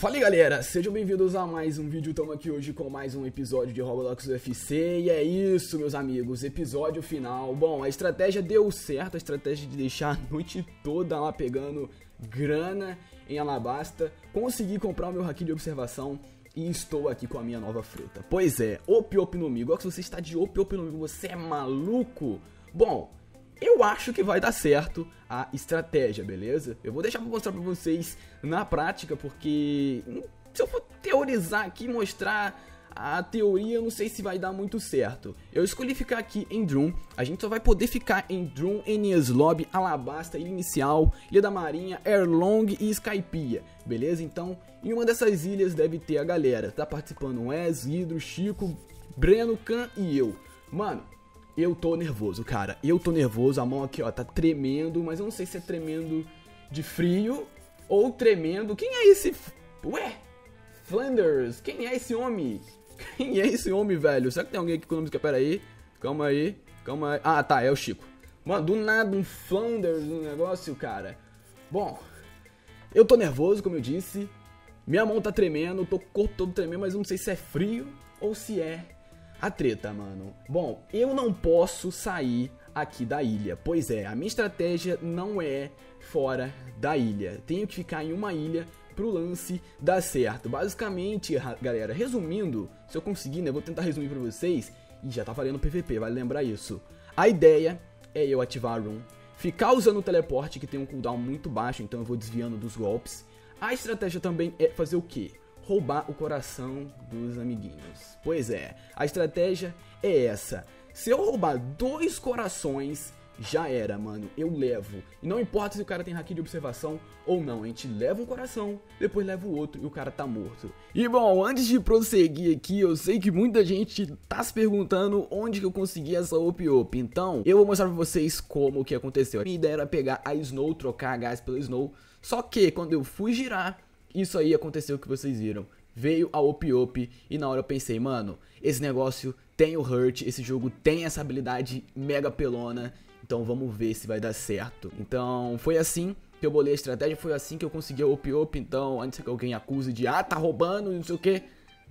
Fala aí galera, sejam bem-vindos a mais um vídeo, estamos aqui hoje com mais um episódio de Roblox UFC e é isso meus amigos, episódio final. Bom, a estratégia deu certo, a estratégia de deixar a noite toda lá pegando grana em Alabasta, consegui comprar o meu haki de observação e estou aqui com a minha nova fruta. Pois é, Op Op no Mi, igual que você está de Op Op no Mi, você é maluco? Bom, eu acho que vai dar certo a estratégia, beleza? Eu vou deixar pra mostrar pra vocês na prática, porque se eu for teorizar aqui, mostrar a teoria, eu não sei se vai dar muito certo. Eu escolhi ficar aqui em Drum, a gente só vai poder ficar em Drum, Enies Lobby, Alabasta, Ilha Inicial, Ilha da Marinha, Erlong e Skypiea, beleza? Então, em uma dessas ilhas deve ter a galera. Tá participando Wes, Hidro, Chico, Breno, Khan e eu. Mano, eu tô nervoso, cara. Eu tô nervoso, a mão aqui, ó, tá tremendo, mas eu não sei se é tremendo de frio ou tremendo. Quem é esse. Ué? Flanders, quem é esse homem? Quem é esse homem, velho? Será que tem alguém aqui com música? Pera aí, calma aí, calma aí. Ah, tá, é o Chico. Mano, do nada um Flanders no negócio, cara. Bom, eu tô nervoso, como eu disse. Minha mão tá tremendo, tô o corpo todo tremendo, mas eu não sei se é frio ou se é a treta, mano. Bom, eu não posso sair aqui da ilha. Pois é, a minha estratégia não é fora da ilha. Tenho que ficar em uma ilha pro lance dar certo. Basicamente, galera, resumindo, se eu conseguir, né, vou tentar resumir para vocês. E já tá valendo PVP, vale lembrar isso. A ideia é eu ativar a Room, ficar usando o teleporte que tem um cooldown muito baixo, então eu vou desviando dos golpes. A estratégia também é fazer o quê? Roubar o coração dos amiguinhos. Pois é, a estratégia é essa. Se eu roubar dois corações, já era, mano. Eu levo. E não importa se o cara tem haki de observação ou não. A gente leva um coração, depois leva o outro e o cara tá morto. E bom, antes de prosseguir aqui, eu sei que muita gente tá se perguntando onde que eu consegui essa op op. Então, eu vou mostrar pra vocês como que aconteceu. A minha ideia era pegar a Snow, trocar a gás pela Snow. Só que quando eu fui girar, isso aí aconteceu que vocês viram. Veio a Op Op e na hora eu pensei, mano, esse negócio tem o Hurt, esse jogo tem essa habilidade mega pelona, então vamos ver se vai dar certo. Então foi assim que eu bolei a estratégia, foi assim que eu consegui a Op Op, então antes que alguém acuse de, ah, tá roubando, não sei o que,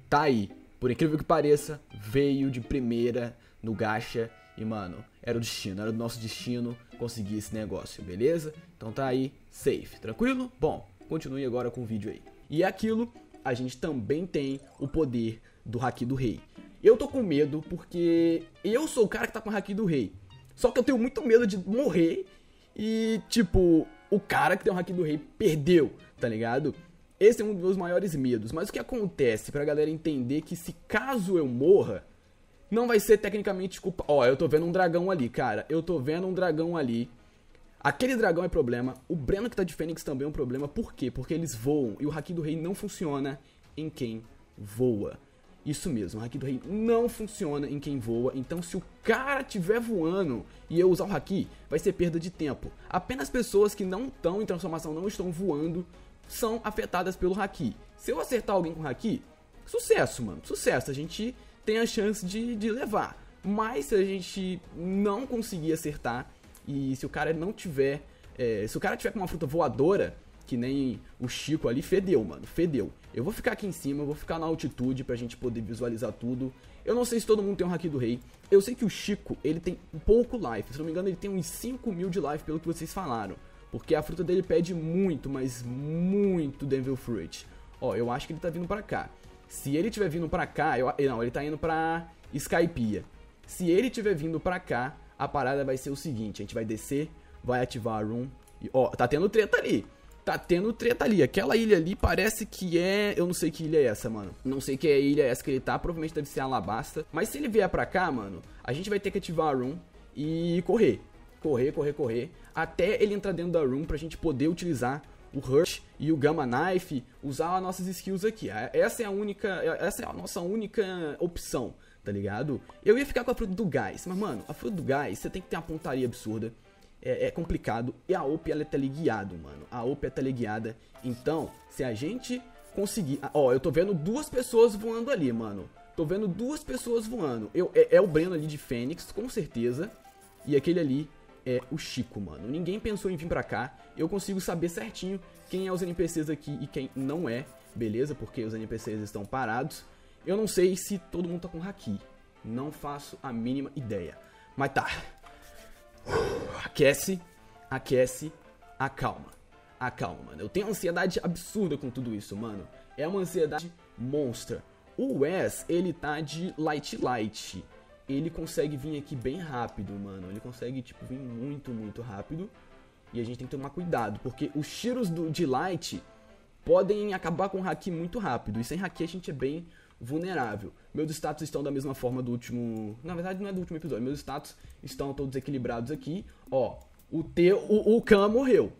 tá aí. Por incrível que pareça, veio de primeira no gacha e, mano, era o destino, era o nosso destino conseguir esse negócio, beleza? Então tá aí, safe, tranquilo? Bom, continue agora com o vídeo aí. E é aquilo, a gente também tem o poder do Haki do Rei. Eu tô com medo porque eu sou o cara que tá com o Haki do Rei. Só que eu tenho muito medo de morrer e, tipo, o cara que tem o Haki do Rei perdeu, tá ligado? Esse é um dos meus maiores medos. Mas o que acontece pra galera entender que se caso eu morra, não vai ser tecnicamente culpa. Ó, eu tô vendo um dragão ali, cara. Eu tô vendo um dragão ali. Aquele dragão é problema, o Breno que tá de Fênix também é um problema. Por quê? Porque eles voam e o Haki do Rei não funciona em quem voa. Isso mesmo, o Haki do Rei não funciona em quem voa. Então, se o cara estiver voando e eu usar o Haki, vai ser perda de tempo. Apenas pessoas que não estão em transformação, não estão voando, são afetadas pelo Haki. Se eu acertar alguém com Haki, sucesso, mano, sucesso. A gente tem a chance de, de levar. Mas se a gente não conseguir acertar, e se o cara não tiver. É, se o cara tiver com uma fruta voadora, que nem o Chico ali, fedeu, mano. Fedeu. Eu vou ficar aqui em cima, eu vou ficar na altitude pra gente poder visualizar tudo. Eu não sei se todo mundo tem um Haki do Rei. Eu sei que o Chico, ele tem pouco life. Se não me engano, ele tem uns 5 mil de life, pelo que vocês falaram. Porque a fruta dele pede muito, mas muito Devil Fruit. Ó, eu acho que ele tá vindo pra cá. Se ele tiver vindo pra cá, eu, não, ele tá indo pra Skypiea. Se ele tiver vindo pra cá, a parada vai ser o seguinte: a gente vai descer, vai ativar a room. E, ó, tá tendo treta ali. Tá tendo treta ali. Aquela ilha ali parece que é. Eu não sei que ilha é essa, mano. Não sei que é ilha essa que ele tá. Provavelmente deve ser Alabasta. Mas se ele vier pra cá, mano, a gente vai ter que ativar a room e correr. Correr, correr, correr. Até ele entrar dentro da room pra gente poder utilizar o Hurt e o Gamma Knife, usar as nossas skills aqui. Essa é a única. Essa é a nossa única opção tá ligado? Eu ia ficar com a fruta do gás, mas mano, a fruta do gás, você tem que ter uma pontaria absurda. É, é complicado. E a OP ela é teleguiado, mano. A OP é teleguiada. Então, se a gente conseguir. Ó, eu tô vendo duas pessoas voando ali, mano. Tô vendo duas pessoas voando. Eu, é, é o Breno ali de Fênix, com certeza. E aquele ali é o Chico, mano. Ninguém pensou em vir pra cá. Eu consigo saber certinho quem é os NPCs aqui e quem não é. beleza? Porque os NPCs estão parados. Eu não sei se todo mundo tá com haki. Não faço a mínima ideia. Mas tá. Aquece, aquece, acalma. Acalma, mano. Eu tenho ansiedade absurda com tudo isso, mano. É uma ansiedade monstra. O Wes, ele tá de light light. Ele consegue vir aqui bem rápido, mano. Ele consegue, tipo, vir muito, muito rápido. E a gente tem que tomar cuidado, porque os tiros do, de light podem acabar com o haki muito rápido. E sem haki a gente é bem vulnerável. Meus status estão da mesma forma do último. Na verdade, não é do último episódio. Meus status estão todos equilibrados aqui. Ó, o teu. O, o Khan morreu.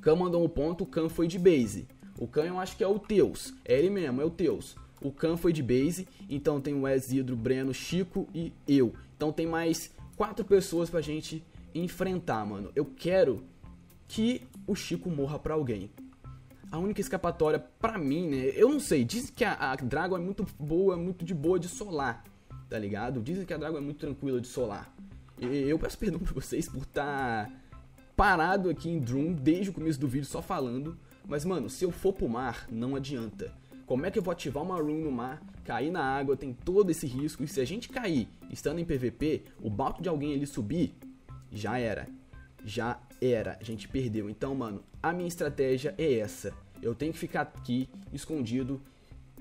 Khan mandou um ponto, o Khan foi de base. O Khan eu acho que é o Teus. É ele mesmo, é o Teus. O Khan foi de base. Então tem o Wes, Hidro, Breno, Chico e eu. Então tem mais quatro pessoas pra gente enfrentar, mano. Eu quero que o Chico morra pra alguém. A única escapatória pra mim, né? Eu não sei. Dizem que a, a Dragon é muito boa, muito de boa de solar, tá ligado? Dizem que a Dragon é muito tranquila de solar. E eu peço perdão pra vocês por estar tá parado aqui em Drum desde o começo do vídeo só falando. Mas, mano, se eu for pro mar, não adianta. Como é que eu vou ativar uma rune no mar, cair na água, tem todo esse risco. E se a gente cair estando em PVP, o balto de alguém ali subir, já era. Já era. A gente perdeu. Então, mano, a minha estratégia é essa. Eu tenho que ficar aqui escondido.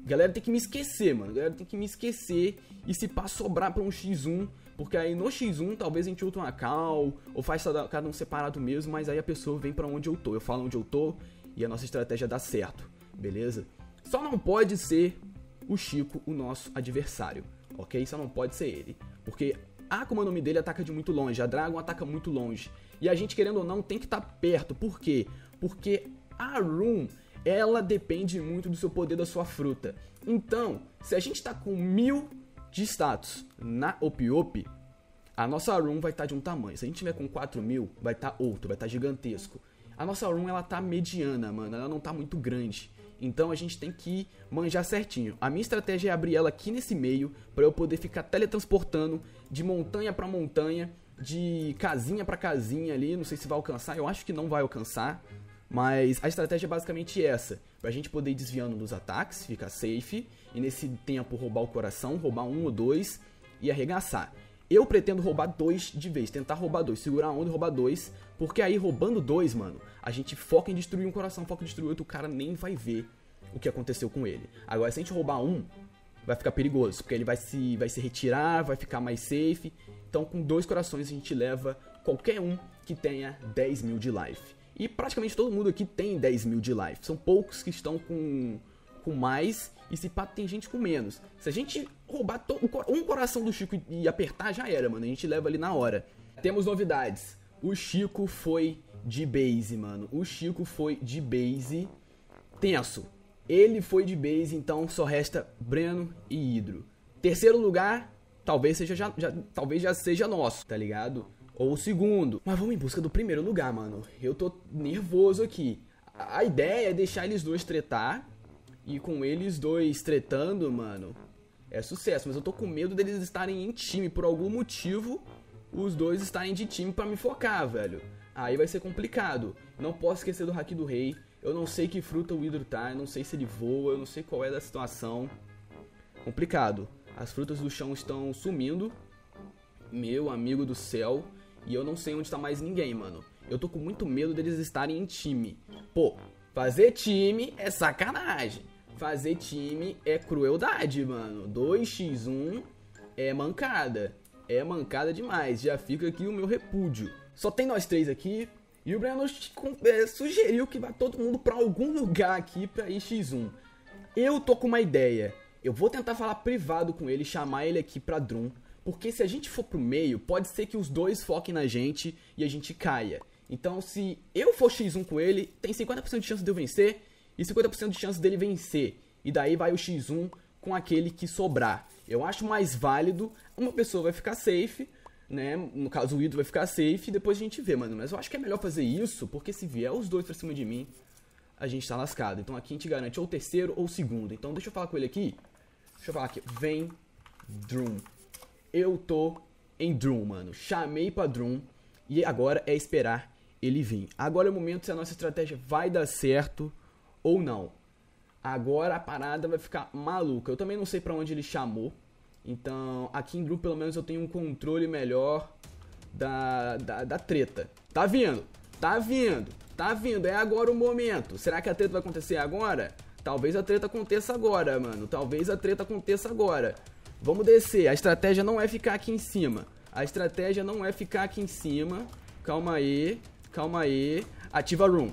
Galera tem que me esquecer, mano. Galera tem que me esquecer. E se pá sobrar pra um X1. Porque aí no X1 talvez a gente ulta uma cal. Ou faz cada um separado mesmo. Mas aí a pessoa vem para onde eu tô. Eu falo onde eu tô. E a nossa estratégia dá certo. Beleza? Só não pode ser o Chico o nosso adversário. Ok? Só não pode ser ele. Porque a Akuma no Mi dele ataca de muito longe, a Dragon ataca muito longe. E a gente, querendo ou não, tem que estar tá perto. Por quê? Porque a Room, ela depende muito do seu poder da sua fruta. Então, se a gente está com mil de status na Op a nossa room vai estar tá de um tamanho. Se a gente tiver com 4 mil, vai estar tá outro, vai estar tá gigantesco. A nossa room, ela tá mediana, mano. Ela não tá muito grande. Então a gente tem que manjar certinho. A minha estratégia é abrir ela aqui nesse meio para eu poder ficar teletransportando de montanha para montanha, de casinha para casinha ali. Não sei se vai alcançar, eu acho que não vai alcançar. Mas a estratégia é basicamente essa: pra gente poder ir desviando dos ataques, ficar safe, e nesse tempo roubar o coração, roubar um ou dois e arregaçar. Eu pretendo roubar dois de vez, tentar roubar dois, segurar a onda e roubar dois, porque aí roubando dois, mano, a gente foca em destruir um coração, foca em destruir outro, o cara nem vai ver o que aconteceu com ele. Agora, se a gente roubar um, vai ficar perigoso, porque ele vai se, vai se retirar, vai ficar mais safe. Então, com dois corações, a gente leva qualquer um que tenha 10 mil de life. E praticamente todo mundo aqui tem 10 mil de life. São poucos que estão com, com mais e se pá, tem gente com menos. Se a gente roubar um coração do Chico e apertar, já era, mano. A gente leva ali na hora. Temos novidades. O Chico foi de base, mano. O Chico foi de base tenso. Ele foi de base, então só resta Breno e Hidro. Terceiro lugar, talvez seja já, já, talvez já seja nosso, tá ligado? Ou o segundo. Mas vamos em busca do primeiro lugar, mano. Eu tô nervoso aqui. A ideia é deixar eles dois tretar. E com eles dois tretando, mano, é sucesso. Mas eu tô com medo deles estarem em time por algum motivo. Os dois estarem de time para me focar, velho. Aí vai ser complicado. Não posso esquecer do Haki do Rei. Eu não sei que fruta o Hidro tá, eu não sei se ele voa, eu não sei qual é da situação. Complicado. As frutas do chão estão sumindo. Meu amigo do céu. E eu não sei onde tá mais ninguém, mano. Eu tô com muito medo deles estarem em time. Pô, fazer time é sacanagem. Fazer time é crueldade, mano. 2x1 é mancada. É mancada demais. Já fica aqui o meu repúdio. Só tem nós três aqui. E o Breno é, sugeriu que vá todo mundo para algum lugar aqui pra ir X1. Eu tô com uma ideia. Eu vou tentar falar privado com ele, chamar ele aqui pra Drum. Porque se a gente for pro meio, pode ser que os dois foquem na gente e a gente caia. Então, se eu for X1 com ele, tem 50% de chance de eu vencer e 50% de chance dele vencer. E daí vai o X1 com aquele que sobrar. Eu acho mais válido, uma pessoa vai ficar safe, né? No caso, o ídolo vai ficar safe e depois a gente vê, mano. Mas eu acho que é melhor fazer isso, porque se vier os dois pra cima de mim, a gente tá lascado. Então aqui a gente garante ou o terceiro ou o segundo. Então deixa eu falar com ele aqui. Deixa eu falar aqui. Vem, Drum. Eu tô em Drum, mano. Chamei pra Drum. E agora é esperar ele vir. Agora é o momento se a nossa estratégia vai dar certo ou não. Agora a parada vai ficar maluca. Eu também não sei para onde ele chamou. Então, aqui em grupo, pelo menos, eu tenho um controle melhor da, da, da treta. Tá vindo, tá vindo, tá vindo. É agora o momento. Será que a treta vai acontecer agora? Talvez a treta aconteça agora, mano. Talvez a treta aconteça agora. Vamos descer. A estratégia não é ficar aqui em cima. A estratégia não é ficar aqui em cima. Calma aí. Calma aí. Ativa room.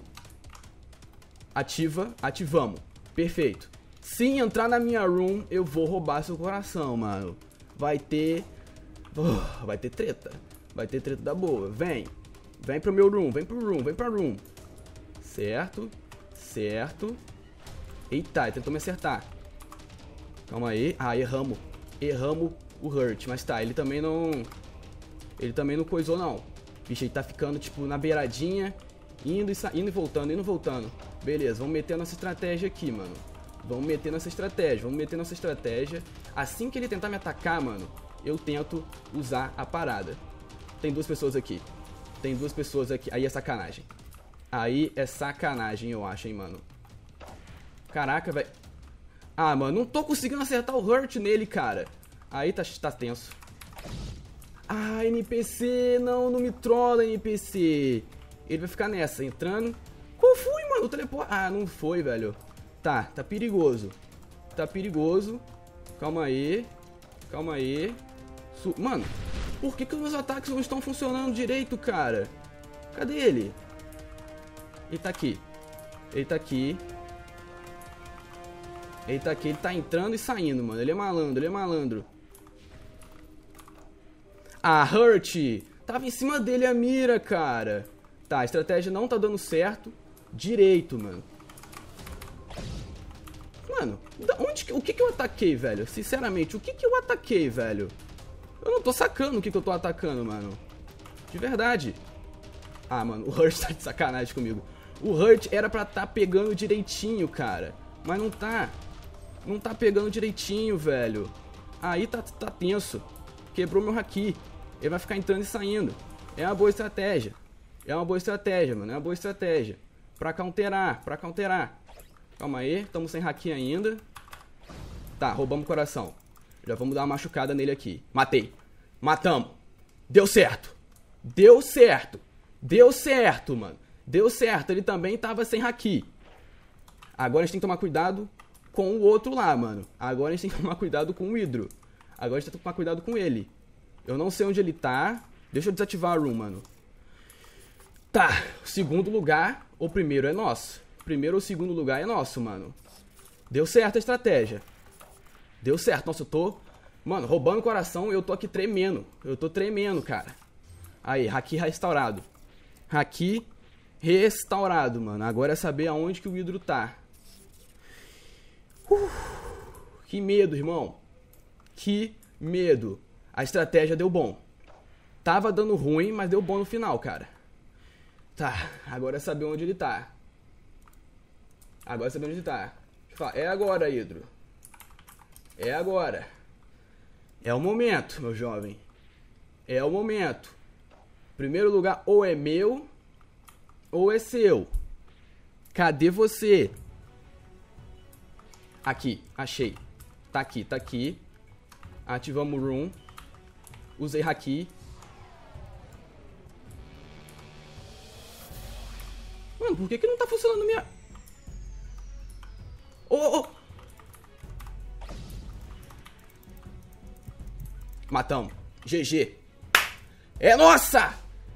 Ativa. Ativamos. Perfeito. Se entrar na minha room, eu vou roubar seu coração, mano. Vai ter... Uh, vai ter treta. Vai ter treta da boa. Vem. Vem pro meu room. Vem pro room. Vem pra room. Certo. Certo. Eita, ele tentou me acertar. Calma aí. Ah, erramos. Erramos o Hurt. Mas tá, ele também não... Ele também não coisou, não. Bicho, ele tá ficando, tipo, na beiradinha. Indo e, indo e voltando, indo e voltando. Beleza, vamos meter a nossa estratégia aqui, mano. Vamos meter nossa estratégia, vamos meter nossa estratégia. Assim que ele tentar me atacar, mano, eu tento usar a parada. Tem duas pessoas aqui. Tem duas pessoas aqui. Aí é sacanagem. Aí é sacanagem, eu acho, hein, mano. Caraca, velho. Ah, mano, não tô conseguindo acertar o Hurt nele, cara. Aí tá, tá tenso. Ah, NPC, não, não me trola, NPC. Ele vai ficar nessa, entrando. Qual mano? O teleporte. Ah, não foi, velho. Tá, tá perigoso. Tá perigoso. Calma aí. Calma aí. Su mano, por que, que os meus ataques não estão funcionando direito, cara? Cadê ele? Ele tá aqui. Ele tá aqui. Ele tá aqui, ele tá entrando e saindo, mano. Ele é malandro, ele é malandro. Ah, Hurt! Tava em cima dele a mira, cara. Tá, a estratégia não tá dando certo. Direito, mano. Mano, onde, o que que eu ataquei, velho? Sinceramente, o que que eu ataquei, velho? Eu não tô sacando o que que eu tô atacando, mano. De verdade. Ah, mano, o Hurt tá de sacanagem comigo. O Hurt era pra tá pegando direitinho, cara. Mas não tá. Não tá pegando direitinho, velho. Aí tá, tá tenso. Quebrou meu haki. Ele vai ficar entrando e saindo. É uma boa estratégia. É uma boa estratégia, mano. É uma boa estratégia. Pra counterar, pra counterar. Calma aí, estamos sem haki ainda. Tá, roubamos o coração. Já vamos dar uma machucada nele aqui. Matei. Matamos. Deu certo. Deu certo. Deu certo, mano. Deu certo. Ele também tava sem haki. Agora a gente tem que tomar cuidado com o outro lá, mano. Agora a gente tem que tomar cuidado com o Hidro. Agora a gente tem que tomar cuidado com ele. Eu não sei onde ele tá. Deixa eu desativar a room, mano. Tá, segundo lugar, o primeiro é nosso. Primeiro ou segundo lugar é nosso, mano. Deu certo a estratégia. Deu certo. Nossa, eu tô, mano, roubando o coração eu tô aqui tremendo. Eu tô tremendo, cara. Aí, haki restaurado. Haki restaurado, mano. Agora é saber aonde que o hidro tá. Uh, que medo, irmão. Que medo. A estratégia deu bom. Tava dando ruim, mas deu bom no final, cara. Tá, agora é saber onde ele tá. Agora é saber onde ele tá. É agora, Hidro. É agora. É o momento, meu jovem. É o momento. Primeiro lugar, ou é meu, ou é seu. Cadê você? Aqui, achei. Tá aqui, tá aqui. Ativamos o room. Usei haki. Mano, por que, que não tá funcionando minha... Oh, oh. Matamos. GG. É nossa!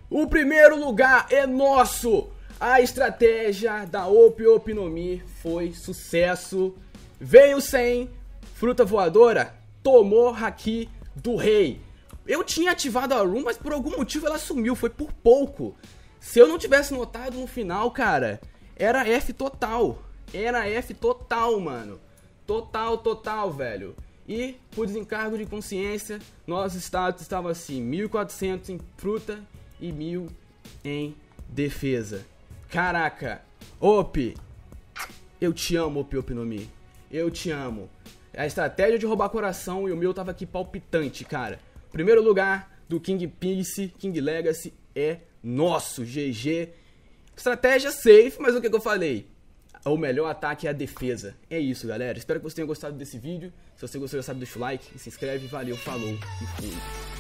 O primeiro lugar é nosso! A estratégia da Op Opinomi foi sucesso. Veio sem fruta voadora, tomou haki do rei. Eu tinha ativado a room, mas por algum motivo ela sumiu, foi por pouco. Se eu não tivesse notado no final, cara, era F total. Era F total, mano. Total, total, velho. E, por desencargo de consciência, nosso status estava assim: 1.400 em fruta e 1.000 em defesa. Caraca, Op, eu te amo, Op Opinomi. Eu te amo. A estratégia de roubar coração e o meu tava aqui palpitante, cara. Primeiro lugar do King Peace, King Legacy é nosso, GG. Estratégia safe, mas o que, que eu falei? o melhor ataque é a defesa. É isso, galera. Espero que você tenha gostado desse vídeo. Se você gostou, já sabe, deixa o like se inscreve. Valeu, falou e fui.